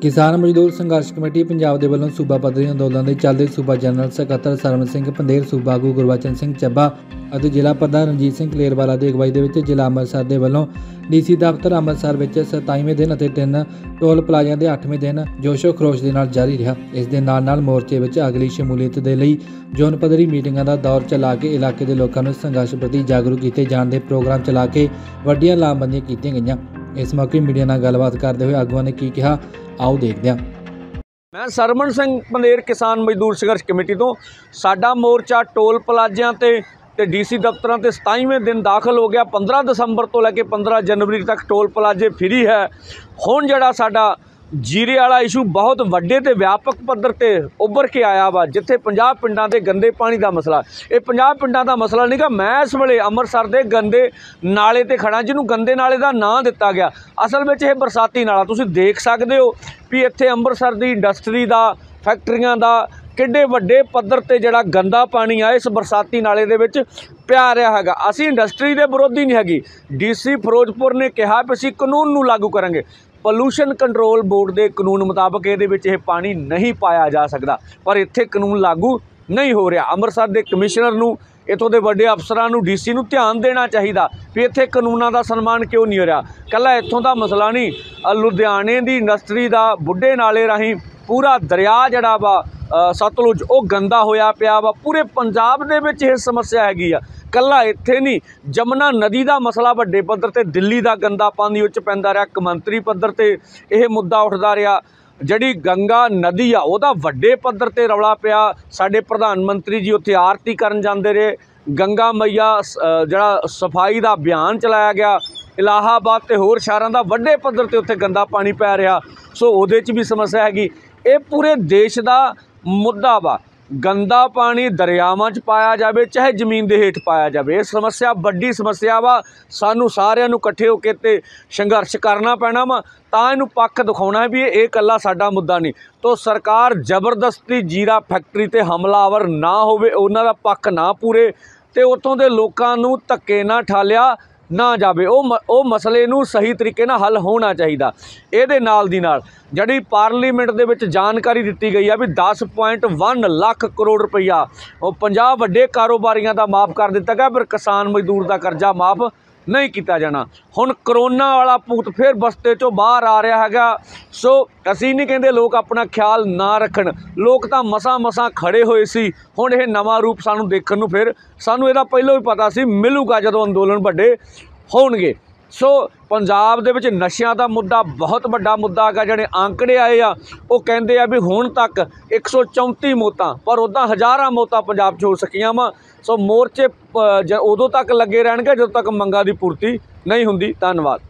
ਕਿਸਾਨ ਮਜ਼ਦੂਰ ਸੰਘਰਸ਼ ਕਮੇਟੀ ਪੰਜਾਬ ਦੇ ਵੱਲੋਂ ਸੂਬਾ ਪੱਧਰੀ ਅੰਦੋਲਨ ਦੇ ਚੱਲਦੇ ਸੂਬਾ ਜਨਰਲ ਸਕੱਤਰ ਸਰਵਨ ਸਿੰਘ ਪੰਦੇਰ ਸੂਬਾ ਆਗੂ ਗੁਰਬਚਨ ਸਿੰਘ ਚੱਬਾ ਅਤੇ ਜ਼ਿਲ੍ਹਾ ਪ੍ਰਧਾਨ ਰਣਜੀਤ ਸਿੰਘ ਕਲੇਰਵਾਲਾ ਦੀ ਅਗਵਾਈ ਦੇ ਵਿੱਚ ਜ਼ਿਲ੍ਹਾ ਅੰਮ੍ਰਿਤਸਰ ਦੇ ਵੱਲੋਂ ਡੀਸੀ ਦਫ਼ਤਰ ਅੰਮ੍ਰਿਤਸਰ ਵਿੱਚ 27ਵੇਂ ਦਿਨ ਅਤੇ ਤਿੰਨ ਟੋਲ ਪਲਾਜ਼ਿਆਂ ਦੇ 8ਵੇਂ ਦਿਨ ਜੋਸ਼ੋ ਖਰੋਸ਼ ਦੇ ਨਾਲ ਜਾਰੀ ਰਿਹਾ। ਇਸ ਦੇ ਨਾਲ ਨਾਲ ਮੋਰਚੇ ਵਿੱਚ ਅਗਲੀ ਸ਼ਮੂਲੀਅਤ ਦੇ ਲਈ ਜ਼ੋਨ ਪੱਧਰੀ ਮੀਟਿੰਗਾਂ ਦਾ ਦੌਰ ਚਲਾ ਕੇ ਇਲਾਕੇ ਦੇ ਲੋਕਾਂ ਨੂੰ ਸੰਘਰਸ਼ ਪ੍ਰਤੀ ਜਾਗਰੂਕ ਕੀਤੇ ਜਾਣ ਦੇ ਪ੍ਰੋਗਰਾਮ ਚਲਾ ਕੇ ਵੱਡੀਆਂ ਲਾਮਬੰਦੀਆਂ ਕੀਤੀਆਂ ਗਈਆਂ। ਇਸ ਮੌਕੇ ਮੀਡੀਆ ਨਾਲ ਗੱਲਬਾਤ ਕਰਦੇ ਹੋਏ ਆਗੂਆਂ ਨੇ ਕੀ ਕਿਹਾ ਆਓ ਦੇਖਦੇ ਹਾਂ। ਮੈਂ ਸਰਮਨ ਸਿੰਘ ਪੰਦੇਰ ਕਿਸਾਨ ਮਜ਼ਦੂਰ ਸੰਘਰਸ਼ ਕਮੇਟੀ ਤੋਂ। ਸਾਡਾ ਮੋਰਚਾ ਟੋਲ ਪਲਾਜ਼ਿਆਂ ਤੇ ਤੇ ਡੀਸੀ ਦਫ਼ਤਰਾਂ ਤੇ 27ਵੇਂ ਦਿਨ ਦਾਖਲ ਹੋ ਗਿਆ। 15 ਦਸੰਬਰ ਤੋਂ ਲੈ ਕੇ 15 ਜਨਵਰੀ ਤੱਕ ਟੋਲ ਪਲਾਜ਼ੇ ਫ੍ਰੀ ਹੈ। ਹੁਣ ਜਿਹੜਾ ਸਾਡਾ ਜੀਰੇ ਵਾਲਾ ਇਸ਼ੂ ਬਹੁਤ ਵੱਡੇ ਤੇ ਵਿਆਪਕ ਪੱਧਰ ਤੇ ਉੱਭਰ ਕੇ ਆਇਆ ਵਾ, ਜਿੱਥੇ 50 ਪਿੰਡਾਂ ਦੇ ਗੰਦੇ ਪਾਣੀ ਦਾ ਮਸਲਾ। ਇਹ 50 ਪਿੰਡਾਂ ਦਾ ਮਸਲਾ ਨਹੀਂਗਾ ਮੈਂ ਇਸ ਵੇਲੇ ਅੰਮ੍ਰਿਤਸਰ ਦੇ ਗੰਦੇ ਨਾਲੇ ਤੇ ਖੜਾ ਜਿਹਨੂੰ ਗੰਦੇ ਨਾਲੇ ਦਾ ਨਾਂ ਦਿੱਤਾ ਗਿਆ। ਅਸਲ ਵਿੱਚ ਇਹ ਬਰਸਾਤੀ ਨਾਲਾ, ਤੁਸੀਂ ਦੇਖ ਸਕਦੇ ਹੋ ਵੀ ਇੱਥੇ ਅੰਮ੍ਰਿਤਸਰ ਦੀ ਇੰਡਸਟਰੀ ਦਾ ਫੈਕਟਰੀਆਂ ਦਾ ਕਿੱਡੇ ਵੱਡੇ ਪੱਧਰ ਤੇ ਜਿਹੜਾ ਗੰਦਾ ਪਾਣੀ ਆ, ਇਸ ਬਰਸਾਤੀ ਨਾਲੇ ਦੇ ਵਿੱਚ ਪਿਆ ਰਿਹਾ ਹੈਗਾ। ਅਸੀਂ ਇੰਡਸਟਰੀ ਦੇ ਵਿਰੋਧੀ ਨਹੀਂ ਹੈਗੀ। ਡੀਸੀ ਫਿਰੋਜ਼ਪੁਰ ਨੇ ਕਿਹਾ ਵੀ ਅਸੀਂ ਕਾਨੂੰਨ ਨੂੰ ਲਾਗੂ ਕਰਾਂਗੇ। ਪੋਲੂਸ਼ਨ ਕੰਟਰੋਲ ਬੋਰਡ ਦੇ ਕਾਨੂੰਨ ਮੁਤਾਬਕ ਇਹਦੇ ਵਿੱਚ ਇਹ ਪਾਣੀ ਨਹੀਂ ਪਾਇਆ ਜਾ ਸਕਦਾ। ਪਰ ਇੱਥੇ ਕਾਨੂੰਨ ਲਾਗੂ ਨਹੀਂ ਹੋ ਰਿਹਾ। ਅੰਮ੍ਰਿਤਸਰ ਦੇ ਕਮਿਸ਼ਨਰ ਨੂੰ, ਇਥੋਂ ਦੇ ਵੱਡੇ ਅਫਸਰਾਂ ਨੂੰ ਡੀਸੀ ਨੂੰ ਧਿਆਨ ਦੇਣਾ ਚਾਹੀਦਾ ਵੀ ਇੱਥੇ ਕਾਨੂੰਨਾਂ ਦਾ ਸਨਮਾਨ ਕਿਉਂ ਨਹੀਂ ਹੋ ਰਿਹਾ। ਕੱਲਾ ਇੱਥੋਂ ਦਾ ਮਸਲਾ ਨਹੀਂ ਲੁਧਿਆਣੇ ਦੀ ਇੰਡਸਟਰੀ ਦਾ ਬੁੱਢੇ ਨਾਲੇ ਰਾਹੀਂ ਪੂਰਾ ਦਰਿਆ ਜਿਹੜਾ ਵਾ ਸਤਲੁਜ, ਉਹ ਗੰਦਾ ਹੋਇਆ ਪਿਆ ਵਾ। ਪੂਰੇ ਪੰਜਾਬ ਦੇ ਵਿੱਚ ਇਹ ਸਮੱਸਿਆ ਹੈਗੀ ਆ। ਕੱਲਾ ਇੱਥੇ ਨਹੀਂ, ਜਮਨਾ ਨਦੀ ਦਾ ਮਸਲਾ ਵੱਡੇ ਪੱਧਰ ਤੇ, ਦਿੱਲੀ ਦਾ ਗੰਦਾ ਪਾਣੀ ਉੱਚ ਪੈਂਦਾ ਰਿਹਾ। ਕਮੰਤਰੀ ਪੱਧਰ ਤੇ ਇਹ ਮੁੱਦਾ ਉੱਠਦਾ ਰਿਹਾ। ਜਿਹੜੀ ਗੰਗਾ ਨਦੀ ਆ, ਉਹਦਾ ਵੱਡੇ ਪੱਧਰ ਤੇ ਰੌਲਾ ਪਿਆ। ਸਾਡੇ ਪ੍ਰਧਾਨ ਮੰਤਰੀ ਜੀ ਉੱਥੇ ਆਰਤੀ ਕਰਨ ਜਾਂਦੇ ਰਹੇ। ਗੰਗਾ ਮਈਆ, ਸ- ਜਿਹੜਾ ਸਫ਼ਾਈ ਦਾ ਅਭਿਆਨ ਚਲਾਇਆ ਗਿਆ। ਇਲਾਹਾਬਾਦ ਤੇ ਹੋਰ ਸ਼ਹਿਰਾਂ ਦਾ ਵੱਡੇ ਪੱਧਰ ਤੇ ਉੱਥੇ ਗੰਦਾ ਪਾਣੀ ਪੈ ਰਿਹਾ। ਸੋ ਉਹਦੇ 'ਚ ਵੀ ਸਮੱਸਿਆ ਹੈਗੀ। ਇਹ ਪੂਰੇ ਦੇਸ਼ ਦਾ ਮੁੱਦਾ ਵਾ। ਗੰਦਾ ਪਾਣੀ ਦਰਿਆਵਾਂ 'ਚ ਪਾਇਆ ਜਾਵੇ, ਚਾਹੇ ਜ਼ਮੀਨ ਦੇ ਹੇਠ ਪਾਇਆ ਜਾਵੇ। ਇਹ ਸਮੱਸਿਆ ਵੱਡੀ ਸਮੱਸਿਆ ਵਾ। ਸਾਨੂੰ ਸਾਰਿਆਂ ਨੂੰ ਇਕੱਠੇ ਹੋ ਕੇ ਤੇ ਸੰਘਰਸ਼ ਕਰਨਾ ਪੈਣਾ ਵਾ। ਤਾਂ ਇਹਨੂੰ ਪੱਖ ਦਿਖਾਉਣਾ ਵੀ ਇਹ ਇਕੱਲਾ ਸਾਡਾ ਮੁੱਦਾ ਨਹੀਂ। ਤੋਂ ਸਰਕਾਰ ਜ਼ਬਰਦਸਤੀ ਜੀਰਾ ਫੈਕਟਰੀ ਤੇ ਹਮਲਾਵਰ ਨਾ ਹੋਵੇ, ਉਹਨਾਂ ਦਾ ਪੱਖ ਨਾ ਪੂਰੇ ਤੇ ਉੱਥੋਂ ਦੇ ਲੋਕਾਂ ਨੂੰ ਧੱਕੇ ਨਾ ਠਾਲਿਆ। ਨਾ ਜਾਵੇ। ਉਹ ਮ- ਉਹ ਮਸਲੇ ਨੂੰ ਸਹੀ ਤਰੀਕੇ ਨਾਲ ਹੱਲ ਹੋਣਾ ਚਾਹੀਦਾ, ਇਹਦੇ ਨਾਲ ਦੀ ਨਾਲ। ਜਿਹੜੀ ਪਾਰਲੀਮੈਂਟ ਦੇ ਵਿੱਚ ਜਾਣਕਾਰੀ ਦਿੱਤੀ ਗਈ ਆ ਵੀ 10.1 ਲੱਖ ਕਰੋੜ ਰੁਪਈਆ, ਉਹ 50 ਵੱਡੇ ਕਾਰੋਬਾਰੀਆਂ ਦਾ ਮਾਫ ਕਰ ਦਿੱਤਾ ਗਿਆ ਪਰ ਕਿਸਾਨ ਮਜ਼ਦੂਰ ਦਾ ਕਰਜ਼ਾ ਮਾਫ ਨਹੀਂ ਕੀਤਾ ਜਾਣਾ। ਹੁਣ ਕਰੋਨਾ ਵਾਲਾ ਭੂਤ ਫੇਰ ਬਸਤੇ ਚੋਂ ਬਾਹਰ ਆ ਰਿਹਾ ਹੈਗਾ। ਸੋ ਅਸੀਂ ਨਹੀਂ ਕਹਿੰਦੇ ਲੋਕ ਆਪਣਾ ਖਿਆਲ ਨਾ ਰੱਖਣ। ਲੋਕ ਤਾਂ ਮਸਾਂ ਮਸਾਂ ਖੜੇ ਹੋਏ ਸੀ। ਹੁਣ ਇਹ ਨਵਾਂ ਰੂਪ ਸਾਨੂੰ ਦੇਖਣ ਨੂੰ ਫਿਰ ਸਾਨੂੰ ਇਹਦਾ ਪਹਿਲਾਂ ਵੀ ਪਤਾ ਸੀ, ਮਿਲੂਗਾ ਜਦੋਂ ਅੰਦੋਲਨ ਵੱਡੇ ਹੋਣਗੇ। ਸੋ ਪੰਜਾਬ ਦੇ ਵਿੱਚ ਨਸ਼ਿਆਂ ਦਾ ਮੁੱਦਾ ਬਹੁਤ ਵੱਡਾ ਮੁੱਦਾ ਹੈਗਾ, ਜਿਹੜੇ ਆંકੜੇ ਆਏ ਆ, ਉਹ ਕਹਿੰਦੇ ਆ ਵੀ ਹੁਣ ਤੱਕ 134 ਮੌਤਾਂ, ਪਰ ਉਦਾਂ ਹਜ਼ਾਰਾਂ ਮੌਤਾਂ ਪੰਜਾਬ 'ਚ ਹੋ ਸਕੀਆਂ ਵਾ। ਸੋ ਮੋਰਚੇ ਜ- ਉਦੋਂ ਤੱਕ ਲੱਗੇ ਰਹਿਣਗੇ, ਜਦੋਂ ਤੱਕ ਮੰਗਾਂ ਦੀ ਪੂਰਤੀ ਨਹੀਂ ਹੁੰਦੀ। ਧੰਨਵਾਦ।